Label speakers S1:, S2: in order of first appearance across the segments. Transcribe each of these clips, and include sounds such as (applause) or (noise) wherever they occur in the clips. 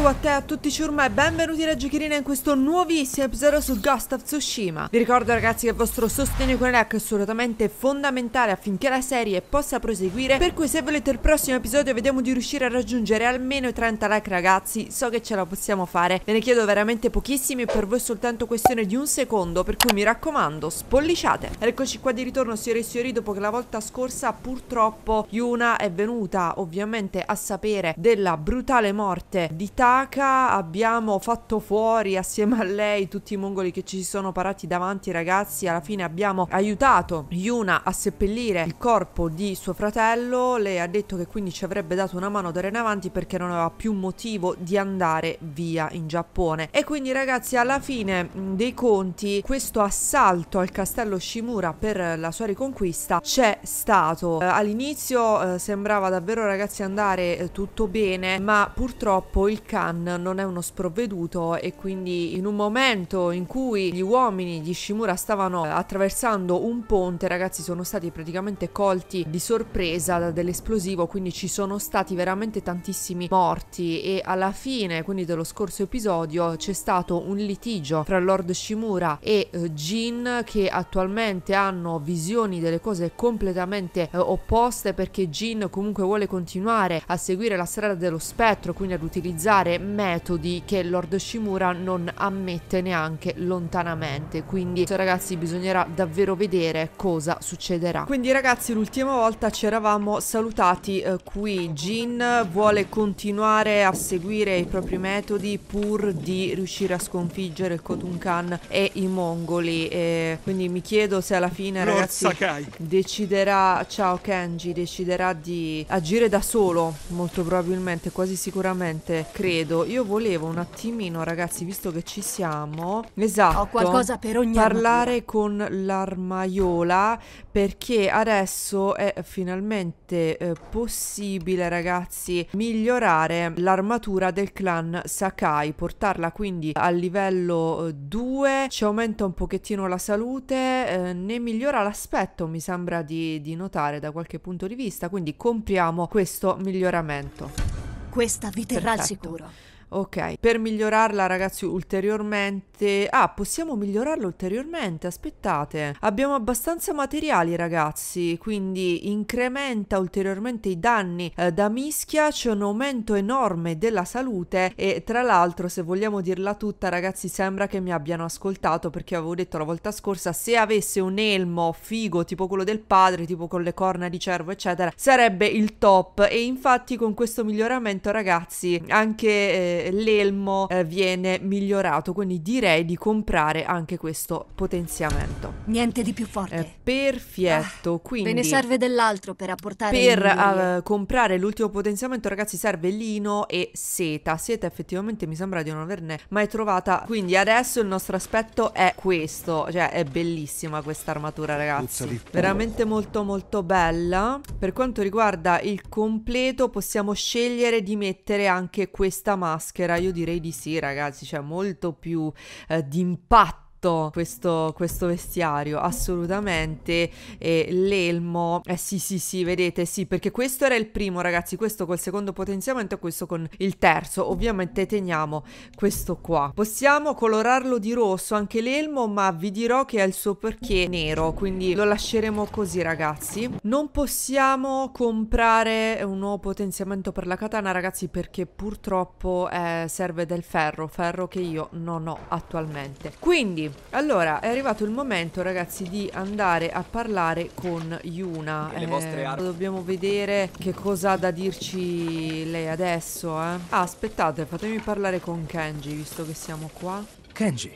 S1: what a tutti ciurma e benvenuti da Giochirina in questo nuovissimo episodio su Ghost of Tsushima. Vi ricordo ragazzi che il vostro sostegno con like è assolutamente fondamentale affinché la serie possa proseguire. Per cui se volete il prossimo episodio vediamo di riuscire a raggiungere almeno i 30 like ragazzi. So che ce la possiamo fare, ve ne chiedo veramente pochissimi per voi è soltanto questione di un secondo Per cui mi raccomando, spolliciate. Eccoci qua di ritorno signore e signori dopo che la volta scorsa purtroppo Yuna è venuta ovviamente a sapere della brutale morte di Taka abbiamo fatto fuori assieme a lei tutti i mongoli che ci sono parati davanti ragazzi. Alla fine abbiamo aiutato Yuna a seppellire il corpo di suo fratello. Lei ha detto che quindi ci avrebbe dato una mano d'ora in avanti perché non aveva più motivo di andare via in Giappone. E quindi ragazzi alla fine dei conti questo assalto al castello Shimura per la sua riconquista c'è stato. Eh, all'inizio eh, sembrava davvero ragazzi andare eh, tutto bene ma purtroppo il Khan non è uno sprovveduto e quindi in un momento in cui gli uomini di Shimura stavano attraversando un ponte, ragazzi, sono stati praticamente colti di sorpresa dell'esplosivo, quindi ci sono stati veramente tantissimi morti e alla fine, quindi dello scorso episodio, c'è stato un litigio fra Lord Shimura e eh, Jin che attualmente hanno visioni delle cose completamente eh, opposte perché Jin comunque vuole continuare a seguire la strada dello spettro, quindi ad utilizzare metodi che Lord Shimura non ammette neanche lontanamente. Quindi ragazzi bisognerà davvero vedere cosa succederà. Quindi ragazzi l'ultima volta ci eravamo salutati eh, qui. Jin vuole continuare a seguire i propri metodi pur di riuscire a sconfiggere il Khotun Khan e i mongoli. E quindi mi chiedo se alla fine
S2: Lord
S1: ragazzi
S2: Sakai.
S1: deciderà ciao Kenji deciderà di agire da solo. Molto probabilmente quasi sicuramente credo io volevo un attimino ragazzi visto che ci siamo esatto
S3: Ho qualcosa per ogni
S1: parlare con l'armaiola perché adesso è finalmente eh, possibile ragazzi migliorare l'armatura del clan Sakai portarla quindi a livello 2 ci aumenta un pochettino la salute eh, ne migliora l'aspetto mi sembra di, di notare da qualche punto di vista quindi compriamo questo miglioramento
S3: Questa vi terrà al sicuro.
S1: Ok, per migliorarla ragazzi ulteriormente... Ah, possiamo migliorarla ulteriormente, aspettate. Abbiamo abbastanza materiali ragazzi, quindi incrementa ulteriormente i danni eh, da mischia, c'è un aumento enorme della salute e tra l'altro se vogliamo dirla tutta ragazzi sembra che mi abbiano ascoltato perché avevo detto la volta scorsa se avesse un elmo figo tipo quello del padre, tipo con le corna di cervo eccetera, sarebbe il top e infatti con questo miglioramento ragazzi anche... eh, l'elmo eh, viene migliorato quindi direi di comprare anche questo potenziamento.
S3: Niente di più forte.
S1: Eh, perfetto quindi
S3: Ve ne serve dell'altro per apportare
S1: per eh, comprare l'ultimo potenziamento ragazzi serve lino e seta. Seta effettivamente mi sembra di non averne mai trovata. Quindi adesso il nostro aspetto è questo cioè è bellissima questa armatura ragazzi. veramente molto molto bella. Per quanto riguarda il completo possiamo scegliere di mettere anche questa maschera io direi di sì ragazzi cioè molto più eh, d'impatto questo, questo vestiario assolutamente. E l'elmo eh sì sì sì vedete sì perché questo era il primo ragazzi questo col secondo potenziamento e questo con il terzo. Ovviamente teniamo questo qua. Possiamo colorarlo di rosso anche l'elmo ma vi dirò che ha il suo perché nero quindi lo lasceremo così ragazzi. Non possiamo comprare un nuovo potenziamento per la katana ragazzi perché purtroppo eh, serve del ferro ferro che io non ho attualmente. Quindi allora è arrivato il momento ragazzi di andare a parlare con Yuna
S4: E le vostre armi?
S1: dobbiamo vedere che cosa ha da dirci lei adesso eh ah aspettate fatemi parlare con Kenji visto che siamo qua
S2: Kenji,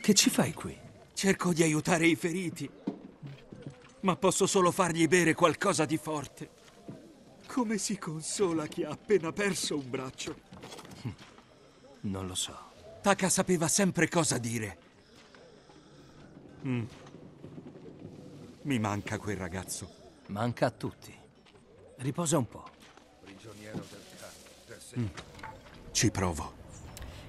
S2: che ci fai qui?
S4: Cerco di aiutare i feriti, ma posso solo fargli bere qualcosa di forte. Come si consola chi ha appena perso un braccio?
S2: Non lo so.
S4: Taka sapeva sempre cosa dire. Mm. Mi manca quel ragazzo.
S2: Manca a tutti. Riposa un po'.
S4: Ci provo.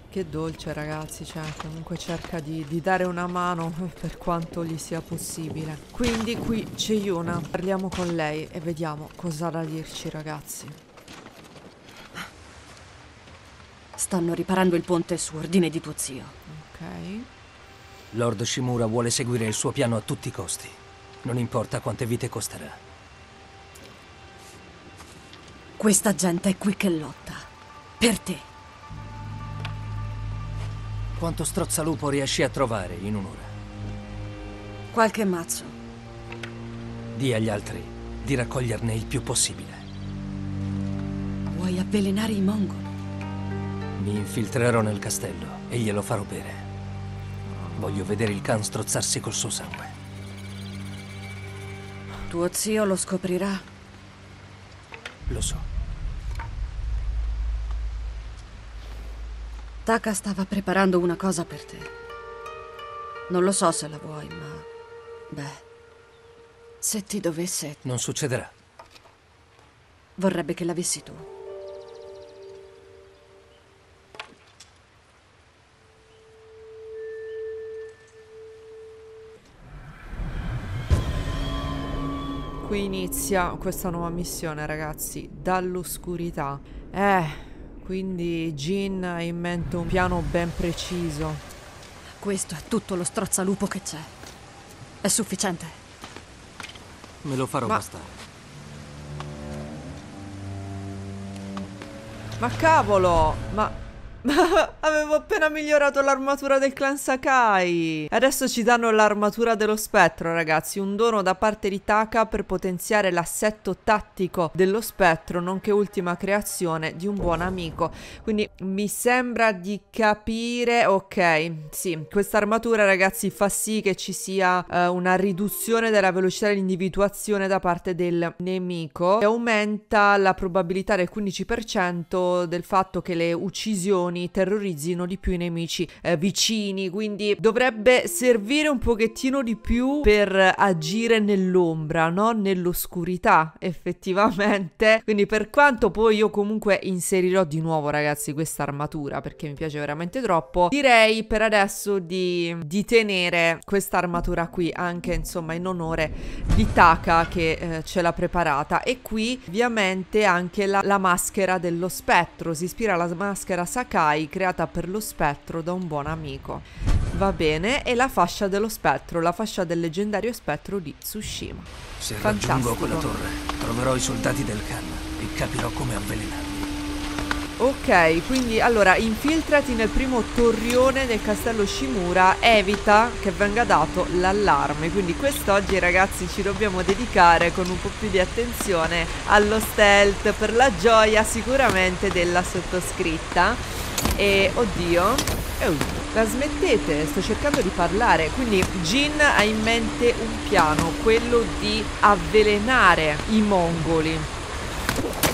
S1: Che dolce ragazzi, cioè comunque cerca di, di dare una mano per quanto gli sia possibile. Quindi qui c'è Yuna, parliamo con lei e vediamo cosa ha da dirci ragazzi.
S3: Stanno riparando il ponte su ordine di tuo zio.
S1: Ok.
S2: Lord Shimura vuole seguire il suo piano a tutti i costi. Non importa quante vite costerà.
S3: Questa gente è qui che lotta. Per te.
S2: Quanto strozzalupo riesci a trovare in un'ora?
S3: Qualche mazzo.
S2: Di agli altri di raccoglierne il più possibile.
S3: Vuoi avvelenare i mongoli?
S2: Mi infiltrerò nel castello e glielo farò bere. Voglio vedere il Khan strozzarsi col suo sangue.
S3: Tuo zio lo scoprirà.
S2: Lo so.
S3: Taka stava preparando una cosa per te. Non lo so se la vuoi, ma... Beh... Se ti dovesse...
S2: Non succederà.
S3: Vorrebbe che l'avessi tu.
S1: Inizia questa nuova missione, ragazzi, dall'oscurità. Eh, quindi Jin ha in mente un piano ben preciso.
S3: Questo è tutto lo strozzalupo che c'è. È sufficiente.
S2: Me lo farò
S1: Ma-
S2: bastare.
S1: Ma cavolo, ma... (laughs) avevo appena migliorato l'armatura del clan Sakai. Adesso ci danno l'armatura dello spettro, ragazzi. Un dono da parte di Taka per potenziare l'assetto tattico dello spettro, nonché ultima creazione di un buon amico. Quindi mi sembra di capire... Ok, sì, questa armatura, ragazzi, fa sì che ci sia eh, una riduzione della velocità dell'individuazione da parte del nemico e aumenta la probabilità del 15% del fatto che le uccisioni terrorizzino di più i nemici eh, vicini, quindi dovrebbe servire un pochettino di più per agire nell'ombra, no? Nell'oscurità, effettivamente. (laughs) Quindi per quanto poi io comunque inserirò di nuovo, ragazzi, questa armatura perché mi piace veramente troppo, direi per adesso di, di tenere questa armatura qui anche, insomma, in onore di Taka che eh, ce l'ha preparata. E qui, ovviamente, anche la, la maschera dello spettro. Si ispira alla maschera Sakai creata per lo spettro da un buon amico. Va bene, e la fascia dello spettro, la fascia del leggendario spettro di Tsushima.
S2: Se
S1: Fantastico.
S2: raggiungo quella torre, troverò i soldati del Khan e capirò come avvelenarli.
S1: Ok, quindi allora infiltrati nel primo torrione del castello Shimura, evita che venga dato l'allarme. Quindi quest'oggi ragazzi ci dobbiamo dedicare con un po' più di attenzione allo stealth per la gioia sicuramente della sottoscritta. E oddio, eh, la smettete, sto cercando di parlare. Quindi Jin ha in mente un piano, quello di avvelenare i mongoli.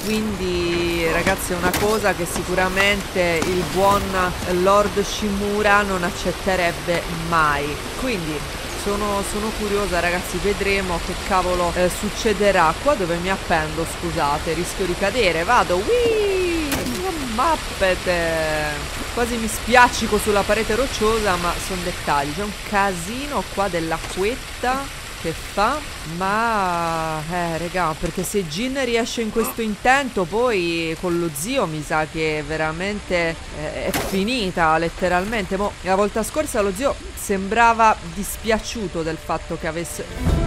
S1: Quindi ragazzi è una cosa che sicuramente il buon Lord Shimura non accetterebbe mai. Quindi sono, sono curiosa ragazzi, vedremo che cavolo eh, succederà. Qua dove mi appendo, scusate, rischio di cadere, vado, Whee! Mappete! Quasi mi spiaccico sulla parete rocciosa, ma sono dettagli. C'è un casino qua dell'acquetta che fa ma eh regà perché se Jin riesce in questo intento poi con lo zio mi sa che veramente eh, è finita letteralmente Mo, la volta scorsa lo zio sembrava dispiaciuto del fatto che avesse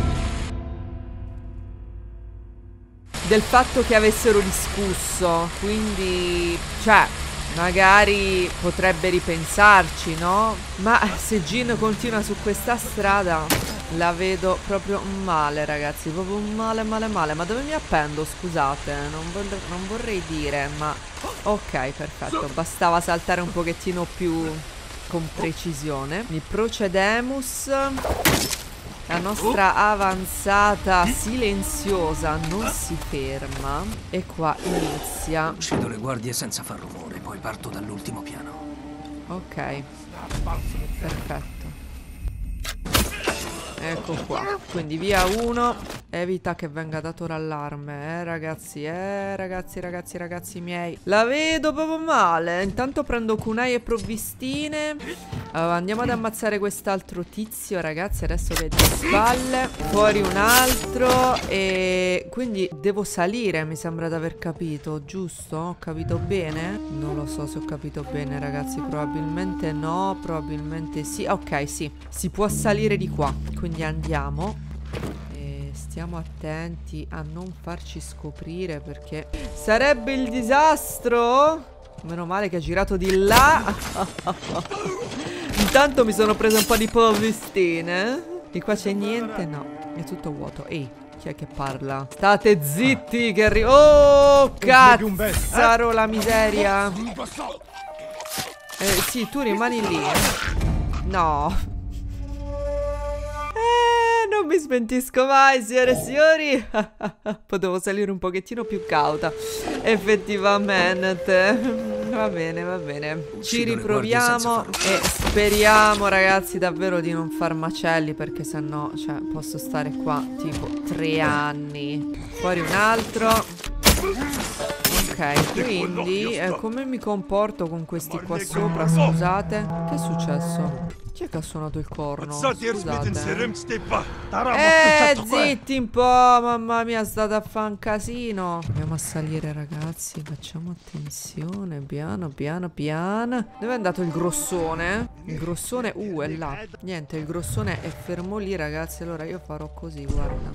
S1: del fatto che avessero discusso quindi cioè magari potrebbe ripensarci no? Ma se Jin continua su questa strada la vedo proprio male ragazzi Proprio male male male. Ma dove mi appendo scusate? Non, vorrei, non vorrei dire ma Ok perfetto. Bastava saltare un pochettino più Con precisione. Quindi procedemus la nostra avanzata silenziosa non si ferma e qua inizia.
S2: Uccido le guardie senza far rumore, poi parto dall'ultimo piano.
S1: Ok, perfetto. Ecco qua. Quindi via uno. Evita che venga dato l'allarme, eh ragazzi, eh ragazzi, ragazzi, ragazzi miei. La vedo proprio male. Intanto prendo kunai e provvistine. Allora, andiamo ad ammazzare quest'altro tizio, ragazzi, adesso che è spalle. Fuori un altro e quindi devo salire, mi sembra di aver capito, giusto? Ho capito bene? Non lo so se ho capito bene, ragazzi, probabilmente no, probabilmente sì. Ok, sì, si può salire di qua, quindi andiamo stiamo attenti a non farci scoprire perché sarebbe il disastro. Meno male che ha girato di là. (laughs) Intanto mi sono preso un po' di provvistine. Di qua c'è niente? No, è tutto vuoto. Ehi, chi è che parla? State zitti che arrivo. Oh, cazzaro la miseria. Eh, sì, tu rimani lì. No non mi smentisco mai, signore e signori. (laughs) Potevo salire un pochettino più cauta. Effettivamente. Va bene, va bene. Ci riproviamo e speriamo, ragazzi, davvero di non far macelli perché sennò, cioè, posso stare qua tipo tre anni. Fuori un altro. Ok, quindi eh, come mi comporto con questi qua sopra? Scusate. Che è successo? Chi è che ha suonato il corno? Scusate. Eh, zitti un po', mamma mia, state a fare un casino. Andiamo a salire, ragazzi. Facciamo attenzione, piano, piano, piano. Dove è andato il grossone? Il grossone, uh, è là. Niente, il grossone è fermo lì, ragazzi. Allora io farò così, guarda.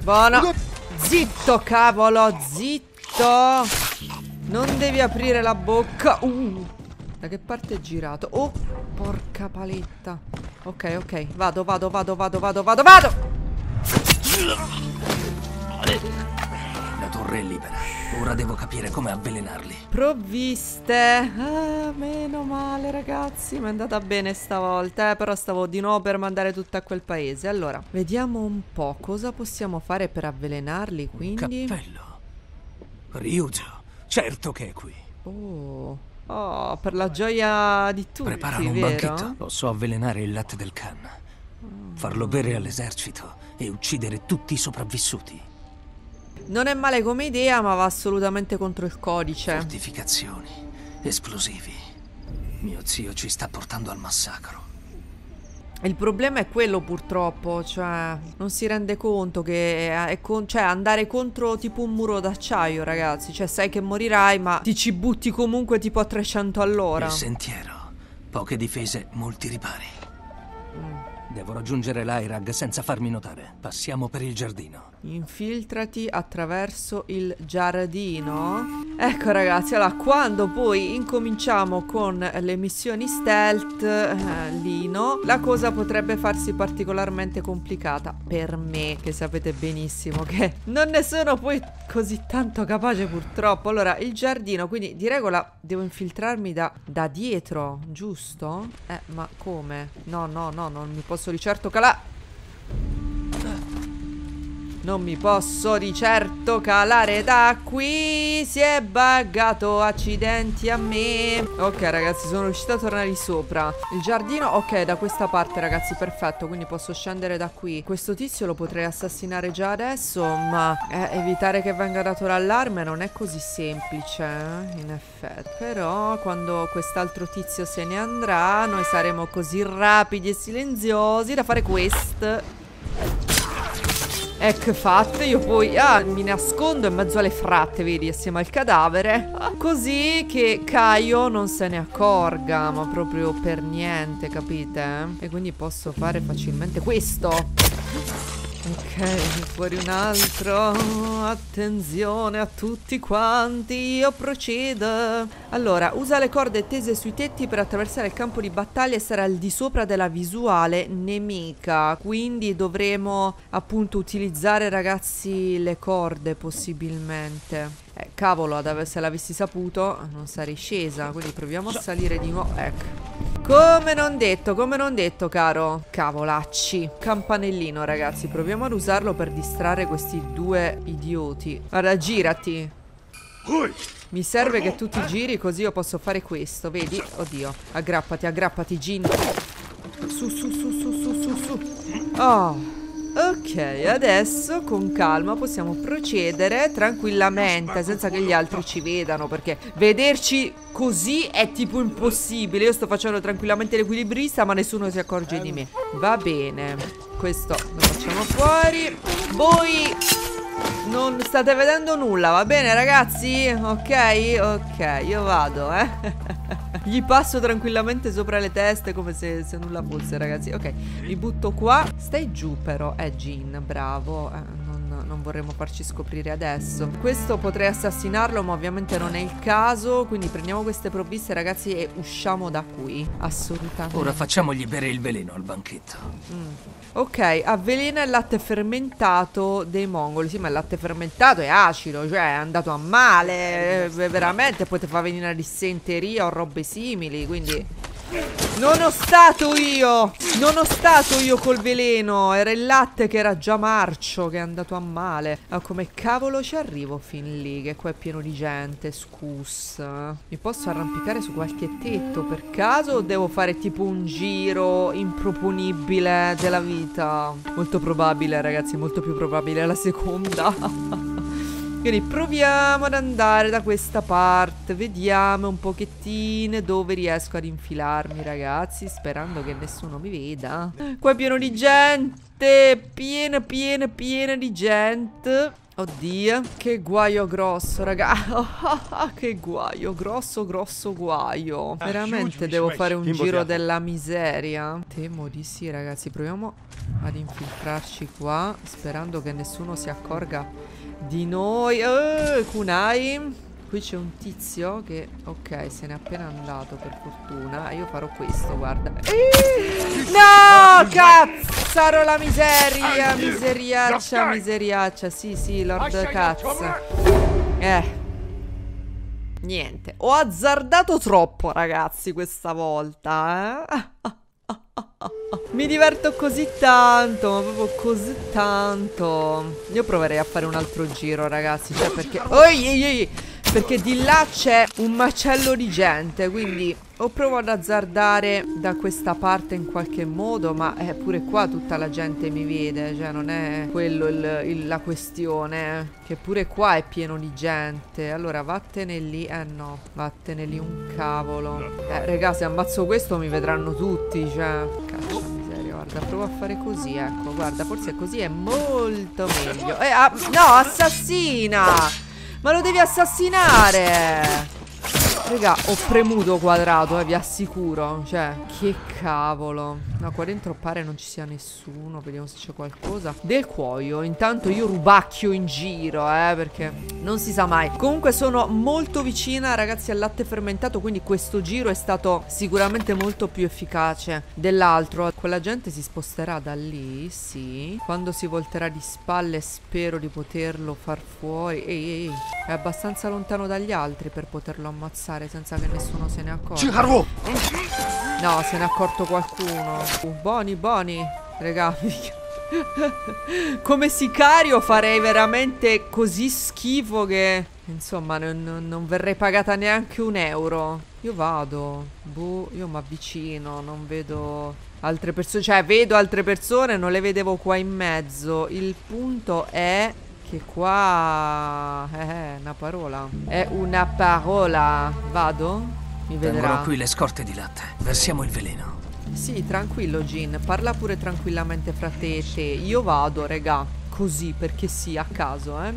S1: Buono. Zitto, cavolo, zitto. Non devi aprire la bocca. Uh. Da che parte è girato? Oh, porca paletta. Ok, ok. Vado, vado, vado, vado, vado, vado, vado!
S2: La torre è libera. Ora devo capire come avvelenarli.
S1: Provviste. Ah, meno male, ragazzi. Mi è andata bene stavolta, eh, Però stavo di nuovo per mandare tutto a quel paese. Allora, vediamo un po' cosa possiamo fare per avvelenarli, quindi...
S2: Un cappello. Ryujo. Certo che è qui.
S1: Oh... Oh, per la gioia di tutti,
S2: Preparano un
S1: vero?
S2: banchetto. Posso avvelenare il latte del Khan. Farlo bere all'esercito e uccidere tutti i sopravvissuti.
S1: Non è male come idea, ma va assolutamente contro il codice.
S2: Fortificazioni, esplosivi. Mio zio ci sta portando al massacro.
S1: Il problema è quello purtroppo, cioè non si rende conto che è con cioè andare contro tipo un muro d'acciaio ragazzi, cioè sai che morirai ma ti ci butti comunque tipo a 300 all'ora.
S2: Il sentiero, poche difese, molti ripari. Mm. Devo raggiungere l'Airag senza farmi notare. Passiamo per il giardino.
S1: Infiltrati attraverso il giardino. Ecco ragazzi, allora quando poi incominciamo con le missioni stealth, eh, Lino, la cosa potrebbe farsi particolarmente complicata per me, che sapete benissimo che non ne sono poi così tanto capace purtroppo. Allora, il giardino, quindi di regola devo infiltrarmi da, da dietro, giusto? Eh, ma come? No, no, no, non mi posso di certo calare. Non mi posso di certo calare da qui. Si è buggato Accidenti a me. Ok ragazzi sono riuscita a tornare sopra. Il giardino Ok da questa parte ragazzi perfetto Quindi posso scendere da qui. Questo tizio lo potrei assassinare già adesso Ma eh, evitare che venga dato l'allarme Non è così semplice eh, In effetti. Però quando quest'altro tizio se ne andrà Noi saremo così rapidi e silenziosi Da fare questo Ecco fatte, io poi ah, mi nascondo in mezzo alle fratte, vedi, assieme al cadavere. Così che Caio non se ne accorga, ma proprio per niente, capite? E quindi posso fare facilmente questo Ok, fuori un altro. Attenzione a tutti quanti. Io procedo. Allora, usa le corde tese sui tetti per attraversare il campo di battaglia e stare al di sopra della visuale nemica. Quindi dovremo appunto utilizzare, ragazzi, le corde possibilmente. Eh, cavolo, se l'avessi saputo non sarei scesa. Quindi proviamo a salire di nuovo. Ecco. Come non detto, come non detto, caro. Cavolacci. Campanellino, ragazzi. Proviamo ad usarlo per distrarre questi due idioti. Guarda, girati. Mi serve che tu ti giri così io posso fare questo, vedi? Oddio. Aggrappati, aggrappati, Gin. Su, su, su, su, su, su, su. Oh. Ok, adesso con calma possiamo procedere tranquillamente senza che gli altri ci vedano perché vederci così è tipo impossibile. Io sto facendo tranquillamente l'equilibrista ma nessuno si accorge di me. Va bene, questo lo facciamo fuori. Voi non state vedendo nulla, va bene ragazzi? Ok? Ok, io vado, eh. (laughs) Gli passo tranquillamente sopra le teste come se, se, nulla fosse, ragazzi. Ok, mi butto qua. Stai giù però, eh, Jean, bravo. Eh, non, non, vorremmo farci scoprire adesso. Questo potrei assassinarlo, ma ovviamente non è il caso. Quindi prendiamo queste provviste, ragazzi, e usciamo da qui. Assolutamente.
S2: Ora facciamogli bere il veleno al banchetto.
S1: Mm. Ok, avvelena il latte fermentato dei mongoli. Sì, ma il latte fermentato è acido, cioè è andato a male. Eh, veramente, poi ti fa venire una dissenteria o robe simili, quindi... Non ho stato io Non ho stato io col veleno. Era il latte che era già marcio Che è andato a male. Ma come cavolo ci arrivo fin lì Che qua è pieno di gente? Scusa. Mi posso arrampicare su qualche tetto Per caso o devo fare tipo un giro Improponibile della vita? Molto probabile ragazzi Molto più probabile la seconda (laughs) Quindi proviamo ad andare da questa parte Vediamo un pochettino dove riesco ad infilarmi ragazzi Sperando che nessuno mi veda Qua è pieno di gente Piena, piena, piena di gente Oddio, che guaio grosso, raga. (laughs) che guaio, grosso, grosso guaio. Ah, Veramente devo fare un giro della miseria. Temo di sì, ragazzi. Proviamo ad infiltrarci qua, sperando che nessuno si accorga di noi. Uh, kunai. Qui c'è un tizio che, ok, se n'è appena andato per fortuna. Io farò questo, guarda. No, cazzaro la miseria, miseriaccia, miseriaccia. Sì, sì, Lord Cazzo. Eh. Niente, ho azzardato troppo, ragazzi, questa volta, eh. Mi diverto così tanto, ma proprio così tanto. Io proverei a fare un altro giro, ragazzi. Cioè, perché... Oi, oi. Perché di là c'è un macello di gente, quindi o provo ad azzardare da questa parte in qualche modo, ma eh, pure qua tutta la gente mi vede, cioè non è quello il, il, la questione, che pure qua è pieno di gente. Allora vattene lì, eh no, vattene lì un cavolo. Eh, raga, se ammazzo questo mi vedranno tutti, cioè, caccia miseria, guarda, provo a fare così, ecco, guarda, forse così è molto meglio. Eh, ah, no, assassina! Ma lo devi assassinare Raga, ho premuto quadrato, eh, vi assicuro. Cioè, che cavolo. No, qua dentro pare non ci sia nessuno Vediamo se c'è qualcosa. Del cuoio Intanto io rubacchio in giro, eh Perché non si sa mai. Comunque sono molto vicina, ragazzi, al latte fermentato Quindi questo giro è stato sicuramente molto più efficace dell'altro. Quella gente si sposterà da lì, sì. Quando si volterà di spalle spero di poterlo far fuori. Ehi, ehi, È abbastanza lontano dagli altri per poterlo ammazzare Senza che nessuno se ne accorga No, se ne è accorto qualcuno Uh, Boni, boni. Raga, (laughs) Come sicario farei veramente così schifo che... Insomma, non, non, verrei pagata neanche un euro. Io vado. Boh, io mi avvicino, non vedo altre persone. Cioè, vedo altre persone, non le vedevo qua in mezzo. Il punto è che qua... Eh, eh una parola. È una parola. Vado? Mi vedrà.
S2: Tengono qui le scorte di latte. Versiamo il veleno.
S1: Sì, tranquillo Gin, parla pure tranquillamente fra te e te. Io vado, regà, così, perché sì, a caso, eh.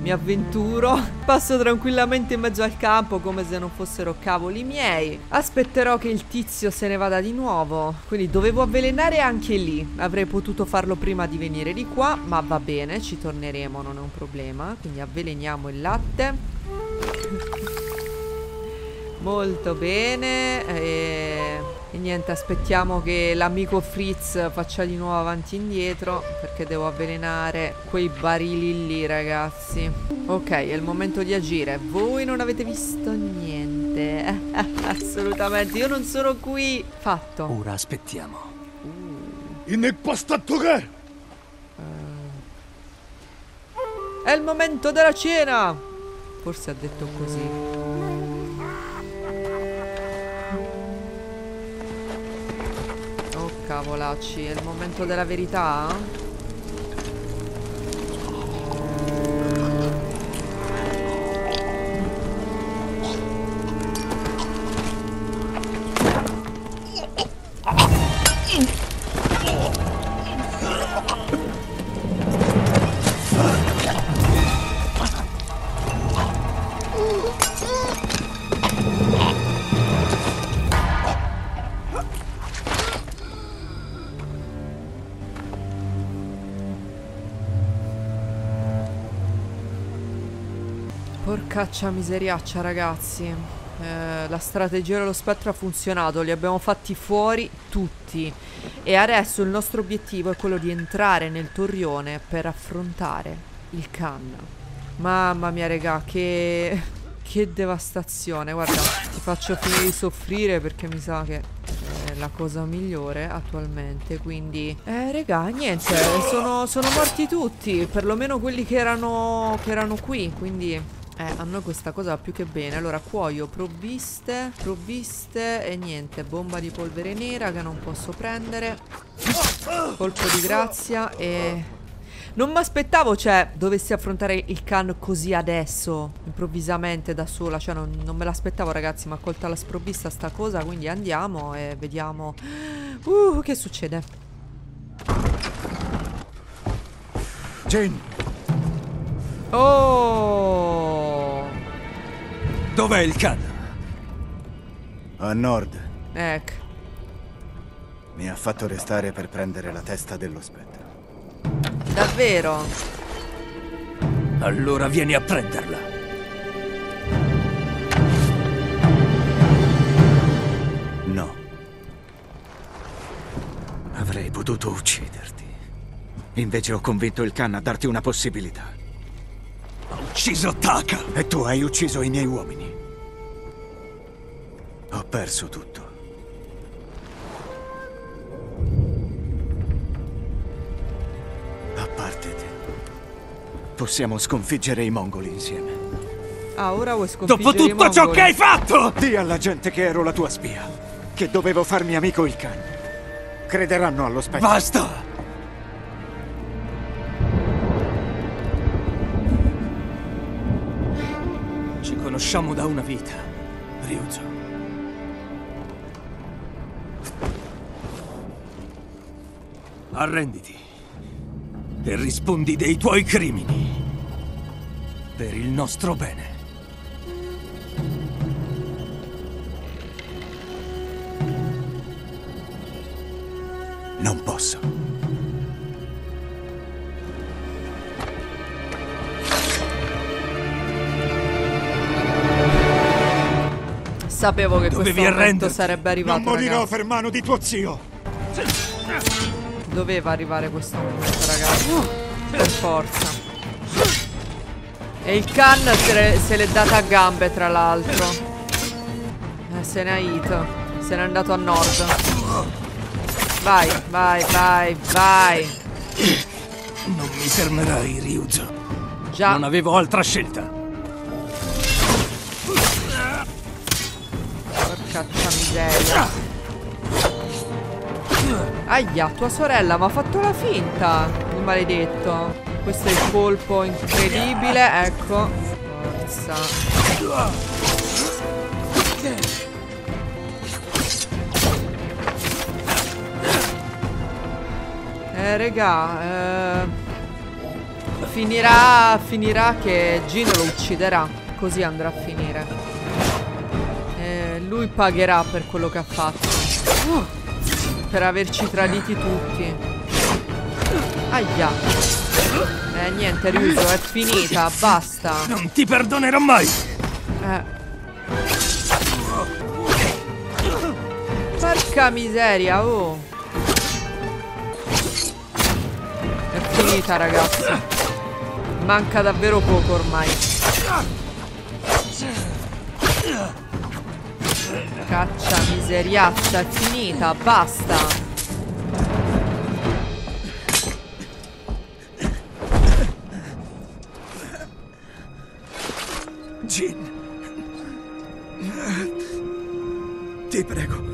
S1: Mi avventuro, passo tranquillamente in mezzo al campo come se non fossero cavoli miei. Aspetterò che il tizio se ne vada di nuovo. Quindi dovevo avvelenare anche lì. Avrei potuto farlo prima di venire di qua, ma va bene, ci torneremo, non è un problema. Quindi avveleniamo il latte. Molto bene. E... E niente, aspettiamo che l'amico Fritz faccia di nuovo avanti e indietro Perché devo avvelenare quei barili lì, ragazzi. Ok, è il momento di agire. Voi non avete visto niente. (laughs) Assolutamente, io non sono qui. Fatto.
S2: Ora aspettiamo.
S1: Uh. È il momento della cena. Forse ha detto così cavolacci, è il momento della verità? Caccia miseriaccia, ragazzi. Eh, la strategia dello spettro ha funzionato, li abbiamo fatti fuori tutti. E adesso il nostro obiettivo è quello di entrare nel torrione per affrontare il Khan. Mamma mia, regà, che... che devastazione. Guarda, ti faccio finire di soffrire perché mi sa che la cosa migliore attualmente. Quindi, eh, regà, niente, sono, sono morti tutti. Perlomeno quelli che erano, che erano qui. Quindi... Eh, a noi questa cosa va più che bene. Allora, cuoio, provviste, provviste e niente. Bomba di polvere nera che non posso prendere. Colpo di grazia e... Non mi aspettavo, cioè, dovessi affrontare il Khan così adesso, improvvisamente, da sola. Cioè, non, non me l'aspettavo, ragazzi, mi ha colta la sprovvista sta cosa, quindi andiamo e vediamo... Uh, che succede?
S4: Jane,
S1: Oh!
S4: Dov'è il Khan?
S5: A nord
S1: Ecco.
S5: mi ha fatto restare per prendere la testa dello spettro.
S1: Davvero?
S2: Allora vieni a prenderla.
S5: No,
S4: Avrei potuto ucciderti. Invece ho convinto il Khan a darti una possibilità. Ucciso Taka!
S5: e tu hai ucciso i miei uomini. Ho perso tutto. A parte te. Possiamo sconfiggere i mongoli insieme.
S1: Ah, ora vuoi sconfiggere
S4: Dopo
S1: i
S4: tutto ciò
S1: mongoli?
S4: che hai fatto!
S5: Dì alla gente che ero la tua spia, che dovevo farmi amico il Khan. Crederanno allo spettro.
S4: Basta! Conosciamo da una vita, Ryuzo. Arrenditi e rispondi dei tuoi crimini. Per il nostro bene.
S5: Non posso.
S1: Sapevo che
S4: Dovevi
S1: questo momento sarebbe arrivato, ragazzi.
S5: per mano di tuo zio.
S1: Doveva arrivare questo momento, ragazzi. Per forza. E il Khan se l'è- data a gambe, tra l'altro. Eh, se ha hit. Se n'è andato a nord. Vai, vai, vai, vai.
S4: Non mi fermerai, Ryuzo.
S1: Già.
S4: Non avevo altra scelta.
S1: Porcaccia miseria. Aia, tua sorella mi ha fatto la finta. Il maledetto. Questo è il colpo incredibile. Ecco. Forza. Eh, regà. Eh, finirà. Finirà che Gino lo ucciderà. Così andrà a finire. Lui pagherà per quello che ha fatto. Uh, per averci traditi tutti. Aia. Eh, niente, Ryuso, è finita, basta.
S4: Non ti perdonerò mai!
S1: Eh. Porca miseria, oh. È finita, ragazzi. Manca davvero poco ormai. Caccia miseriaccia, finita, basta.
S4: Jin. Ti prego.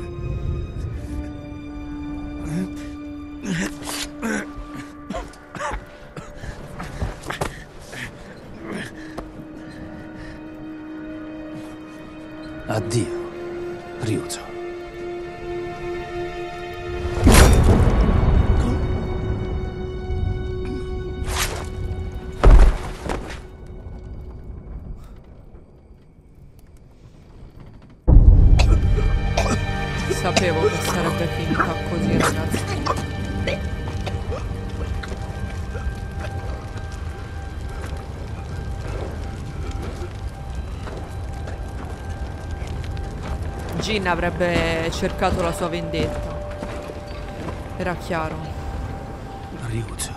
S1: Jin avrebbe cercato la sua vendetta. Era chiaro.
S2: Ryuzo.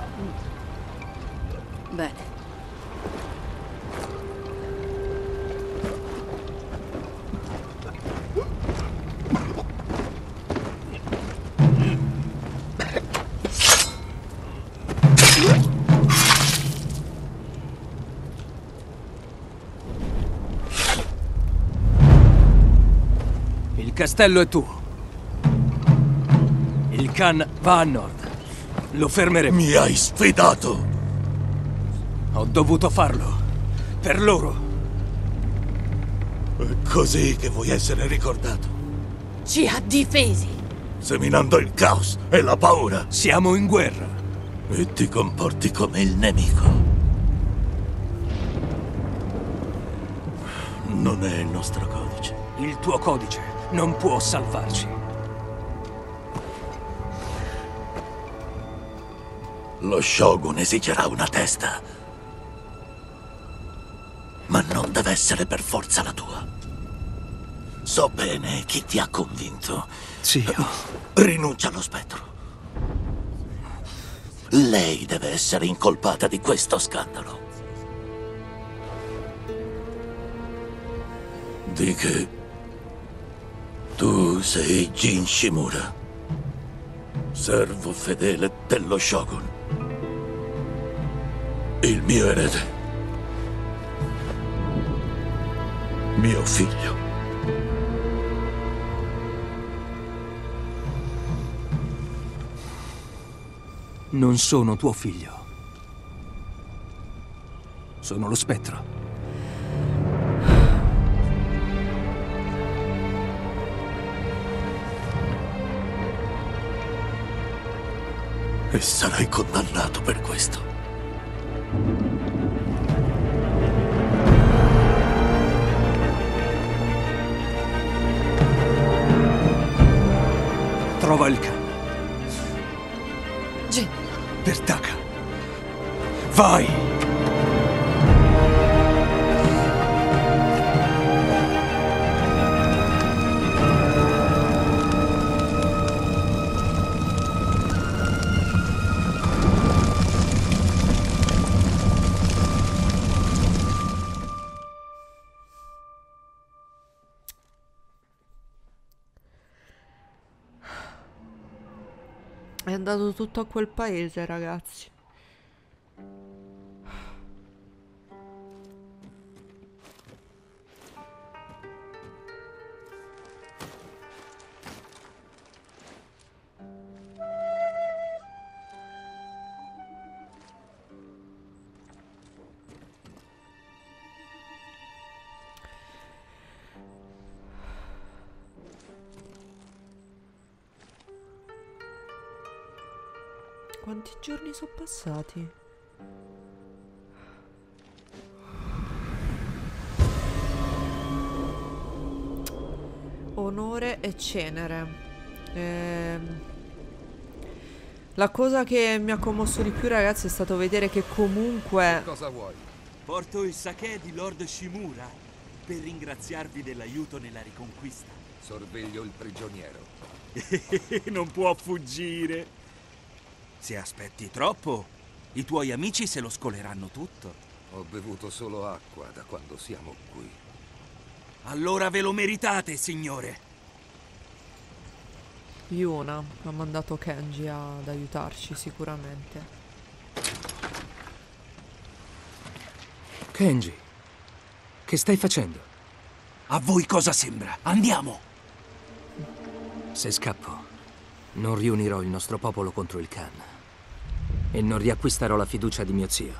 S2: Castello è tuo. Il Khan va a nord. Lo fermeremo.
S6: Mi hai sfidato!
S2: Ho dovuto farlo. Per loro.
S6: È così che vuoi essere ricordato,
S3: Ci ha difesi.
S6: seminando il caos e la paura,
S2: Siamo in guerra.
S6: e ti comporti come il nemico. Non è il nostro codice.
S2: Il tuo codice non può salvarci.
S6: Lo Shogun esigerà una testa. Ma non deve essere per forza la tua. So bene chi ti ha convinto.
S2: Zio.
S6: Rinuncia allo spettro. Lei deve essere incolpata di questo scandalo. Di che tu sei Jin Shimura, servo fedele dello Shogun. Il mio erede. Mio figlio.
S2: Non sono tuo figlio. Sono lo spettro.
S6: E sarai condannato per questo.
S2: Trova il Khan.
S3: Jin,
S2: Per Taka. Vai!
S1: È andato tutto a quel paese, ragazzi. Sono passati? Onore e cenere. Ehm, La cosa che mi ha commosso di più, ragazzi, è stato vedere che comunque
S7: Cosa vuoi?
S4: Porto il sake di Lord Shimura per ringraziarvi dell'aiuto nella riconquista.
S7: Sorveglio il prigioniero. (laughs)
S4: non può fuggire. Se aspetti troppo, i tuoi amici se lo scoleranno tutto.
S7: Ho bevuto solo acqua da quando siamo qui.
S4: Allora ve lo meritate, signore.
S1: Yuna ha mandato Kenji ad aiutarci sicuramente.
S2: Kenji, che stai facendo?
S4: A voi cosa sembra? Andiamo!
S2: Se scappo, non riunirò il nostro popolo contro il Khan. E non riacquisterò la fiducia di mio zio.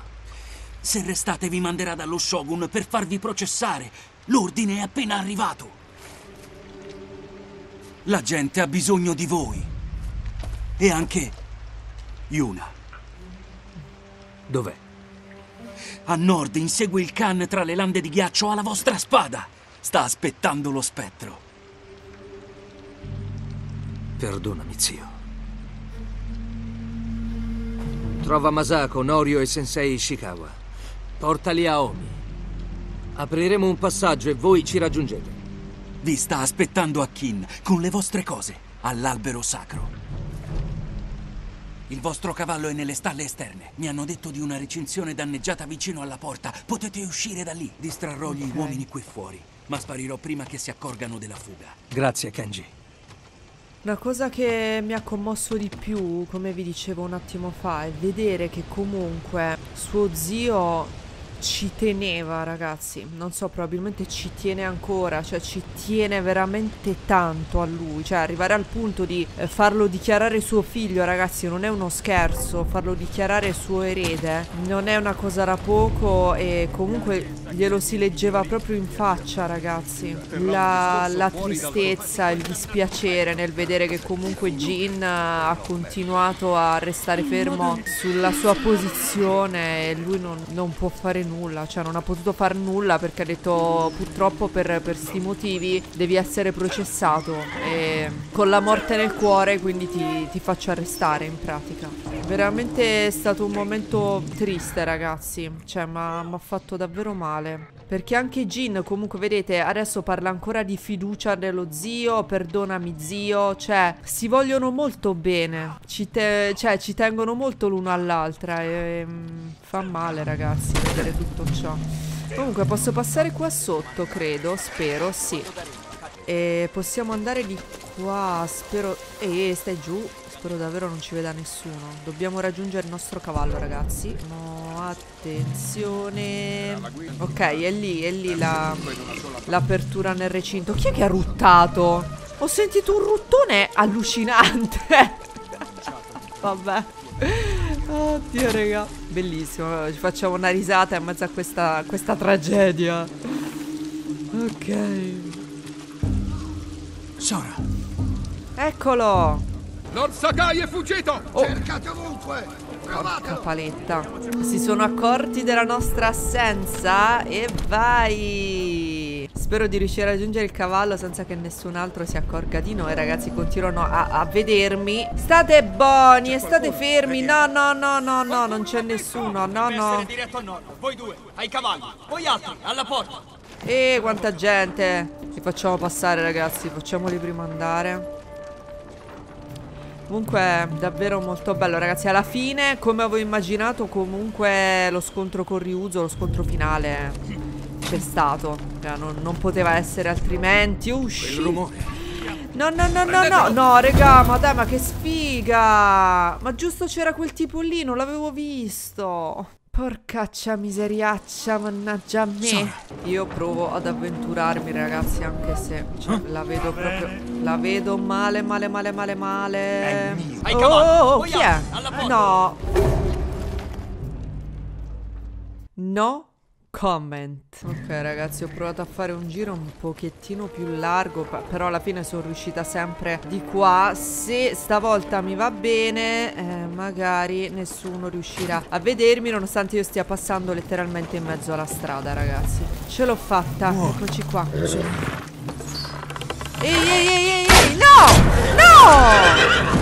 S4: Se restate vi manderà dallo Shogun per farvi processare. L'ordine è appena arrivato. La gente ha bisogno di voi. E anche Yuna.
S2: Dov'è?
S4: A nord insegue il Khan tra le lande di ghiaccio alla vostra spada. Sta aspettando lo spettro.
S2: Perdonami, zio. Trova Masako, Norio e Sensei Ishikawa. Portali a Omi. Apriremo un passaggio e voi ci raggiungete.
S4: Vi sta aspettando a Kin con le vostre cose all'albero sacro. Il vostro cavallo è nelle stalle esterne. Mi hanno detto di una recinzione danneggiata vicino alla porta. Potete uscire da lì. Distrarrò gli uomini qui fuori, ma sparirò prima che si accorgano della fuga.
S2: Grazie, Kenji.
S1: La cosa che mi ha commosso di più, come vi dicevo un attimo fa, è vedere che comunque suo zio ci teneva, ragazzi. Non so, probabilmente ci tiene ancora, cioè ci tiene veramente tanto a lui. Cioè, arrivare al punto di eh, farlo dichiarare suo figlio, ragazzi, non è uno scherzo. Farlo dichiarare suo erede non è una cosa da poco e comunque glielo si leggeva proprio in faccia, ragazzi. La, la tristezza, il dispiacere nel vedere che comunque Jin ha continuato a restare fermo sulla sua posizione e lui non, non può fare nulla, cioè non ha potuto fare nulla perché ha detto purtroppo per, per sti motivi devi essere processato e con la morte nel cuore quindi ti, ti faccio arrestare in pratica. Veramente è stato un momento triste ragazzi, cioè mi ha fatto davvero male. Perché anche Jin comunque vedete adesso parla ancora di fiducia dello zio, perdonami zio, cioè si vogliono molto bene, ci, cioè, ci tengono molto l'uno all'altra e mm, fa male ragazzi vedere tutto ciò. Comunque posso passare qua sotto credo, spero, sì. E possiamo andare di qua, spero... Ehi, stai giù, spero davvero non ci veda nessuno. Dobbiamo raggiungere il nostro cavallo ragazzi. No, attenzione. Ok, è lì, è lì la- l'apertura nel recinto. Chi è che ha ruttato? Ho sentito un ruttone allucinante. Vabbè. Oddio, raga. Bellissimo. Ci facciamo una risata in mezzo a questa, questa tragedia. Ok.
S4: Sora,
S1: Eccolo.
S8: Lord Sakai è fuggito!
S1: Oh.
S8: Cercate ovunque!
S1: Porca paletta. Si sono accorti della nostra assenza e vai. Spero di riuscire a raggiungere il cavallo senza che nessun altro si accorga di noi. Ragazzi, continuano a, a vedermi. State buoni e state fermi. No, no, no, no, no, non c'è nessuno. No, no.
S9: Voi due, ai cavalli. Voi altri, alla porta.
S1: E quanta gente. Li facciamo passare, ragazzi. Facciamoli prima andare. Comunque davvero molto bello ragazzi. Alla fine come avevo immaginato Comunque lo scontro con Ryuzo Lo scontro finale C'è stato. Cioè, non, non poteva essere altrimenti. Usci. No no no no no. No regà ma dai ma che sfiga. Ma giusto c'era quel tipo lì Non l'avevo visto Porcaccia miseriaccia Mannaggia a me Io provo ad avventurarmi ragazzi Anche se cioè, la vedo proprio La vedo male male male male male.
S9: Ai
S1: Oh, oh, oh, chi è? No. No comment. Ok ragazzi ho provato a fare un giro un pochettino più largo Però alla fine sono riuscita sempre di qua. Se stavolta mi va bene eh, Magari nessuno riuscirà a vedermi Nonostante io stia passando letteralmente in mezzo alla strada ragazzi. Ce l'ho fatta. Eccoci qua. Ehi ehi ehi ehi ehi No! No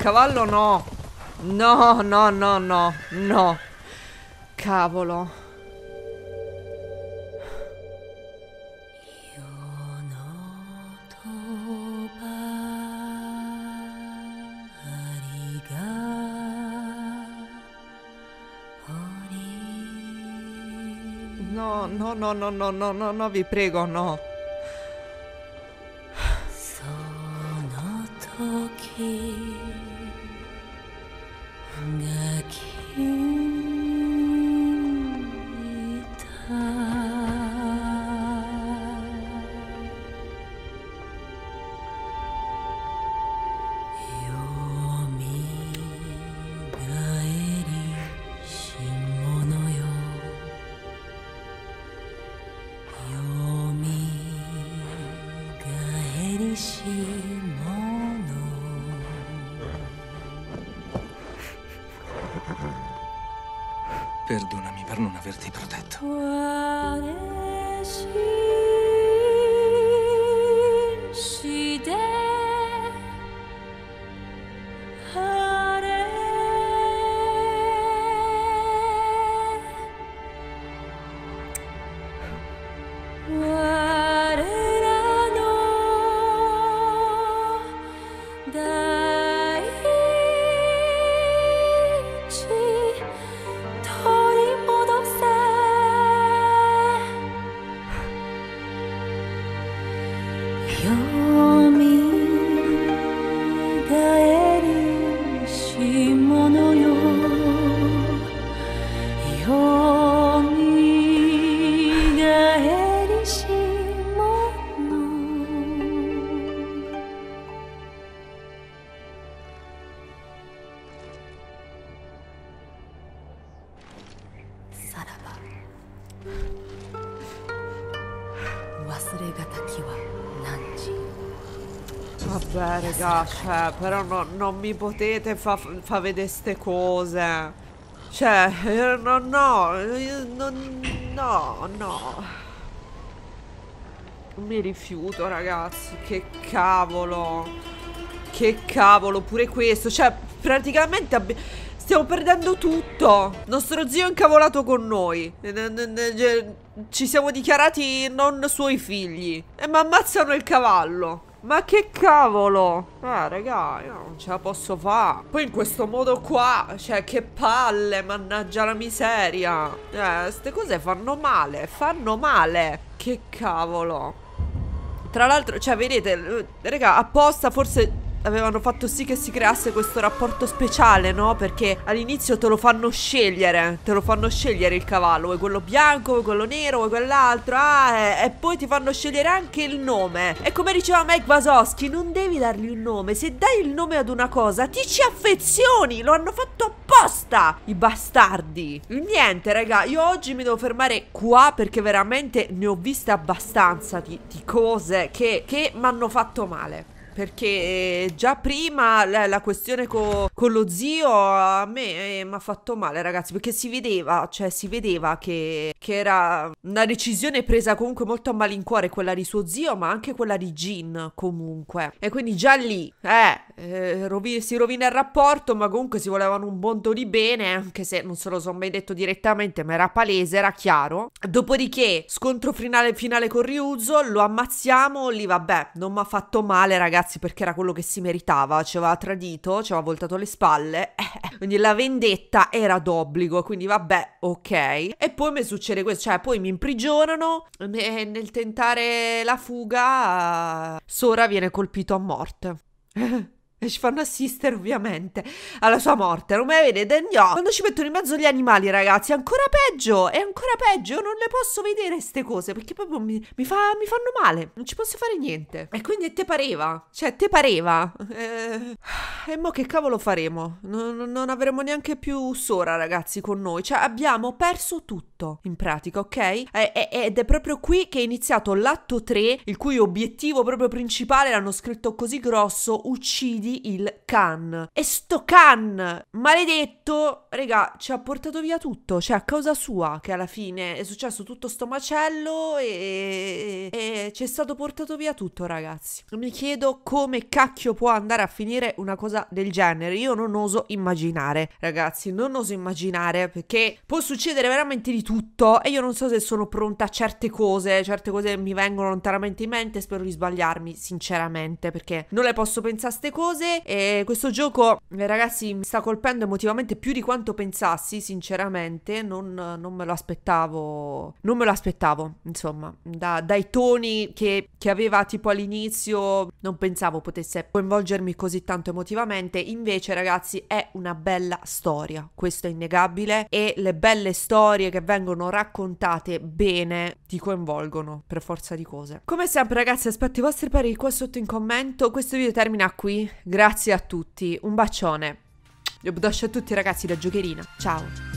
S8: cavallo
S1: no. No, no, no, no, no. Cavolo. No, no, no, no, no, no, no, no, vi prego, no. Sono toki. a king.
S2: Perdonami per non averti protetto.
S10: Si
S1: Vabbè, raga, cioè, però no- non mi potete fa, fa vedere ste cose. Cioè, eh, no, no, non, no, no. Mi rifiuto, ragazzi, che cavolo. Che cavolo, pure questo. Cioè, praticamente stiamo perdendo tutto. Nostro zio è incavolato con noi. Cioè, Ci siamo dichiarati non suoi figli. E mi ammazzano il cavallo. Ma che cavolo? Eh, raga, io non ce la posso fare. Poi in questo modo qua, cioè, che palle, mannaggia la miseria. Eh, ste cose fanno male, fanno male. Che cavolo. Tra l'altro, cioè, vedete, eh, raga, apposta forse avevano fatto sì che si creasse questo rapporto speciale, no? Perché all'inizio te lo fanno scegliere, te lo fanno scegliere il cavallo, vuoi quello bianco, vuoi quello nero, vuoi quell'altro, ah, e, e poi ti fanno scegliere anche il nome. E come diceva Mike Wasowski, non devi dargli un nome, se dai il nome ad una cosa ti ci affezioni, lo hanno fatto apposta, i bastardi. Niente, raga, io oggi mi devo fermare qua perché veramente ne ho viste abbastanza di, di cose che, che mi hanno fatto male. Perché eh, già prima la, la questione co- con lo zio a me mi ha fatto male, ragazzi. Perché si vedeva, cioè si vedeva che, che era una decisione presa comunque molto a malincuore, quella di suo zio, ma anche quella di Jean, comunque. E quindi già lì, eh, eh, rovi- si rovina il rapporto, ma comunque si volevano un mondo di bene, anche se non se lo sono mai detto direttamente, ma era palese, era chiaro. Dopodiché, scontro finale, finale con Ryuzo, lo ammazziamo, lì vabbè, non mi ha fatto male, ragazzi, perché era quello che si meritava, ci aveva tradito, ci aveva voltato le spalle, (laughs) quindi la vendetta era d'obbligo, quindi vabbè, ok. E poi mi succede questo, cioè poi mi imprigionano e nel tentare la fuga Sora viene colpito a morte. (laughs) E ci fanno assistere ovviamente alla sua morte. Non me vede, no. Quando ci mettono in mezzo gli animali, ragazzi, è ancora peggio. È ancora peggio. Io non le posso vedere queste cose perché proprio mi, mi fa- mi fanno male. Non ci posso fare niente. E quindi te pareva. Cioè, te pareva. Eh, e mo che cavolo faremo? Non, non avremo neanche più Sora, ragazzi, con noi. Cioè, abbiamo perso tutto, in pratica, ok? E- e- ed è proprio qui che è iniziato l'atto 3, il cui obiettivo proprio principale l'hanno scritto così grosso, uccidi il Khan. E sto Khan, maledetto, raga, ci ha portato via tutto. Cioè, a causa sua, che alla fine è successo tutto sto macello e, e ci è stato portato via tutto, ragazzi. Mi chiedo come cacchio può andare a finire una cosa del genere. Io non oso immaginare, ragazzi, non oso immaginare perché può succedere veramente di tutto e io non so se sono pronta a certe cose, certe cose mi vengono lontanamente in mente, spero di sbagliarmi, sinceramente, perché non le posso pensare a ste cose e questo gioco, ragazzi, mi sta colpendo emotivamente più di quanto pensassi, sinceramente, non, non me lo aspettavo, non me lo aspettavo, insomma, da- dai toni che, che aveva tipo all'inizio, non pensavo potesse coinvolgermi così tanto emotivamente, invece ragazzi è una bella storia, questo è innegabile. E le belle storie che vengono raccontate bene ti coinvolgono per forza di cose. Come sempre ragazzi aspetto i vostri pareri qua sotto in commento, questo video termina qui, grazie a tutti, un bacione. Io a tutti ragazzi da giocherina, ciao!